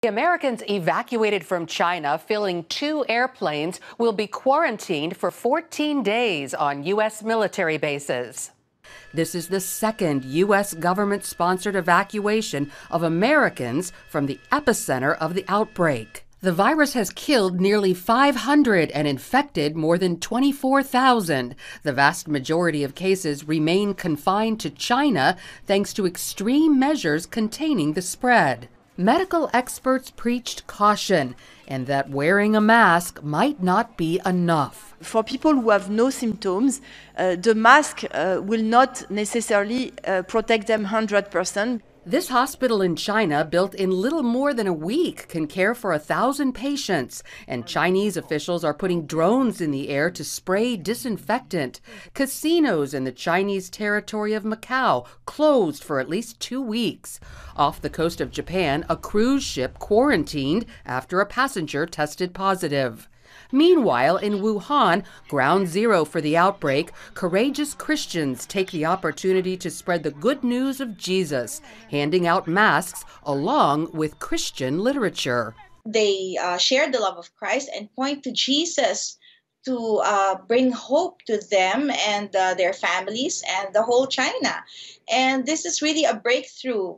The Americans evacuated from China, filling two airplanes, will be quarantined for 14 days on U.S. military bases. This is the second U.S. government sponsored evacuation of Americans from the epicenter of the outbreak. The virus has killed nearly 500 and infected more than 24,000. The vast majority of cases remain confined to China thanks to extreme measures containing the spread. Medical experts preached caution and that wearing a mask might not be enough. For people who have no symptoms, uh, the mask uh, will not necessarily uh, protect them 100%. This hospital in China, built in little more than a week, can care for a thousand patients, and Chinese officials are putting drones in the air to spray disinfectant. Casinos in the Chinese territory of Macau closed for at least two weeks. Off the coast of Japan, a cruise ship quarantined after a passenger tested positive. Meanwhile, in Wuhan, ground zero for the outbreak, courageous Christians take the opportunity to spread the good news of Jesus, handing out masks along with Christian literature. They uh, share the love of Christ and point to Jesus to uh, bring hope to them and uh, their families and the whole China. And this is really a breakthrough